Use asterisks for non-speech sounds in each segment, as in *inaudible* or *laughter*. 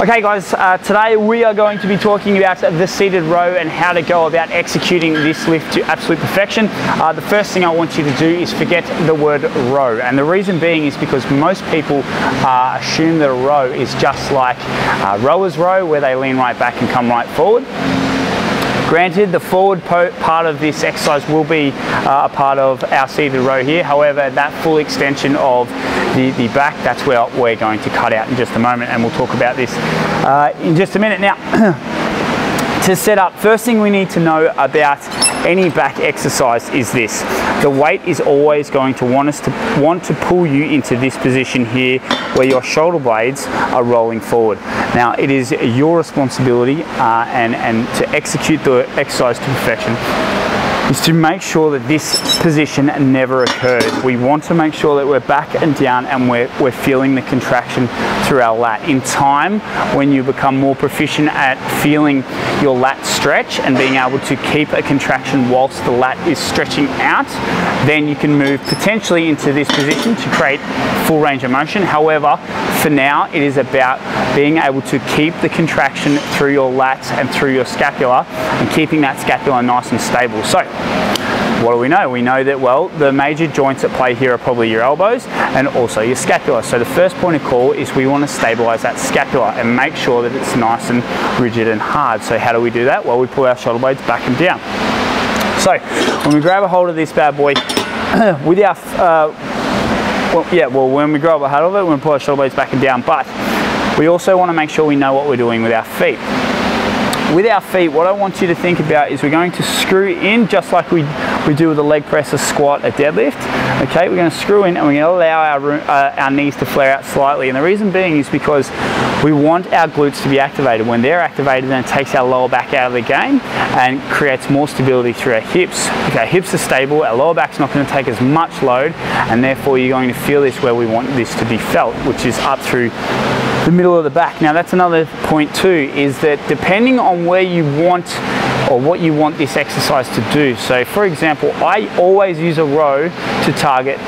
Okay guys, uh, today we are going to be talking about the seated row and how to go about executing this lift to absolute perfection. Uh, the first thing I want you to do is forget the word row and the reason being is because most people uh, assume that a row is just like a rower's row where they lean right back and come right forward. Granted, the forward part of this exercise will be uh, a part of our seated row here. However, that full extension of the, the back, that's where we're going to cut out in just a moment and we'll talk about this uh, in just a minute. Now, *clears throat* to set up, first thing we need to know about any back exercise is this. The weight is always going to want us to want to pull you into this position here where your shoulder blades are rolling forward. Now it is your responsibility uh, and, and to execute the exercise to perfection is to make sure that this position never occurs. We want to make sure that we're back and down and we're, we're feeling the contraction through our lat. In time, when you become more proficient at feeling your lat stretch and being able to keep a contraction whilst the lat is stretching out, then you can move potentially into this position to create full range of motion. However, for now, it is about being able to keep the contraction through your lats and through your scapula and keeping that scapula nice and stable. So what do we know? We know that, well, the major joints at play here are probably your elbows and also your scapula. So the first point of call is we want to stabilize that scapula and make sure that it's nice and rigid and hard. So how do we do that? Well, we pull our shoulder blades back and down. So when we grab a hold of this bad boy *clears throat* with our, uh, well, yeah, well, when we grab a hold of it, to pull our shoulder blades back and down, but we also want to make sure we know what we're doing with our feet. With our feet, what I want you to think about is we're going to screw in just like we, we do with a leg press, a squat, a deadlift. Okay, we're going to screw in and we're going to allow our, uh, our knees to flare out slightly. And the reason being is because we want our glutes to be activated. When they're activated, then it takes our lower back out of the game and creates more stability through our hips. If our hips are stable, our lower back's not going to take as much load, and therefore you're going to feel this where we want this to be felt, which is up through the middle of the back. Now that's another point too, is that depending on where you want or what you want this exercise to do. So for example, I always use a row to target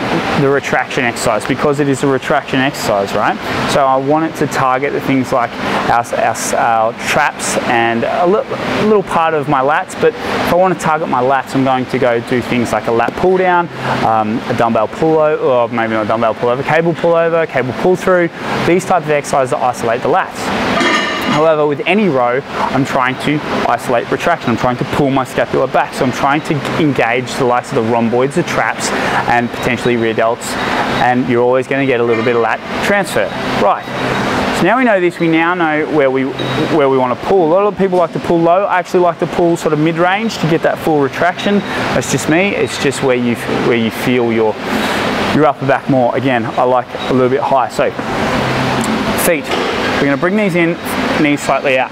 the retraction exercise because it is a retraction exercise, right? So I want it to target the things like our, our, our traps and a little, little, part of my lats, but if I want to target my lats, I'm going to go do things like a lat pull down, um, a dumbbell pull over, or maybe not a dumbbell pull over, cable pull over, cable pull through, these types of exercises that isolate the lats. However, with any row, I'm trying to isolate retraction. I'm trying to pull my scapula back. So I'm trying to engage the likes of the rhomboids, the traps, and potentially rear delts. And you're always going to get a little bit of lat transfer. Right. So now we know this, we now know where we where we want to pull. A lot of people like to pull low. I actually like to pull sort of mid-range to get that full retraction. That's just me. It's just where you where you feel your your upper back more. Again, I like a little bit high. So feet. We're going to bring these in knees slightly out.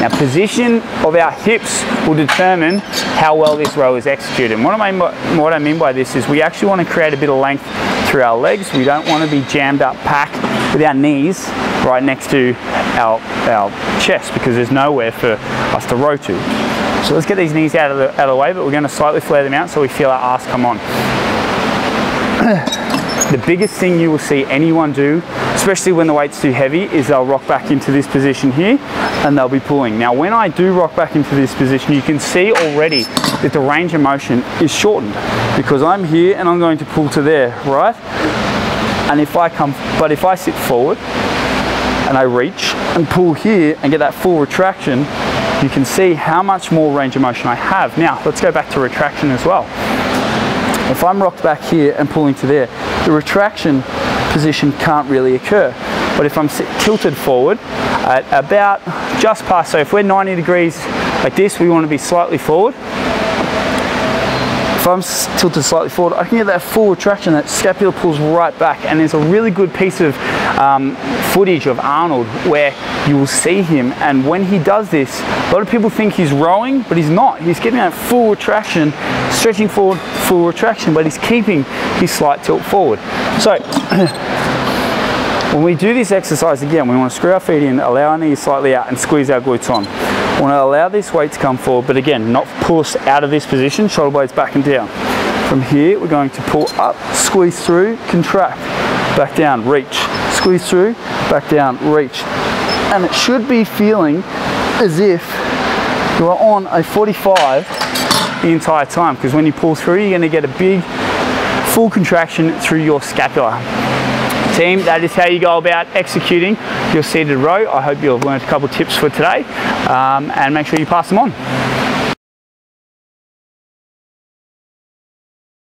Now position of our hips will determine how well this row is executed. And what I, mean by, what I mean by this is we actually want to create a bit of length through our legs. We don't want to be jammed up packed with our knees right next to our, our chest because there's nowhere for us to row to. So let's get these knees out of the, out of the way, but we're going to slightly flare them out so we feel our ass come on. *clears throat* the biggest thing you will see anyone do especially when the weight's too heavy, is they'll rock back into this position here and they'll be pulling. Now when I do rock back into this position, you can see already that the range of motion is shortened because I'm here and I'm going to pull to there, right? And if I come, but if I sit forward and I reach and pull here and get that full retraction, you can see how much more range of motion I have. Now, let's go back to retraction as well. If I'm rocked back here and pulling to there, the retraction position can't really occur. But if I'm tilted forward at about just past, so if we're 90 degrees like this, we want to be slightly forward. If I'm tilted slightly forward, I can get that full retraction, that scapula pulls right back. And there's a really good piece of um, footage of Arnold where you will see him. And when he does this, a lot of people think he's rowing, but he's not. He's getting that full retraction, stretching forward, full retraction, but he's keeping his slight tilt forward. So, *clears throat* when we do this exercise again, we want to screw our feet in, allow our knees slightly out and squeeze our glutes on. Want to allow this weight to come forward, but again, not us out of this position, shoulder blades back and down. From here, we're going to pull up, squeeze through, contract, back down, reach, squeeze through, back down, reach, and it should be feeling as if you are on a 45 the entire time because when you pull through you're going to get a big full contraction through your scapula. Team, that is how you go about executing your seated row. I hope you've learned a couple tips for today um, and make sure you pass them on.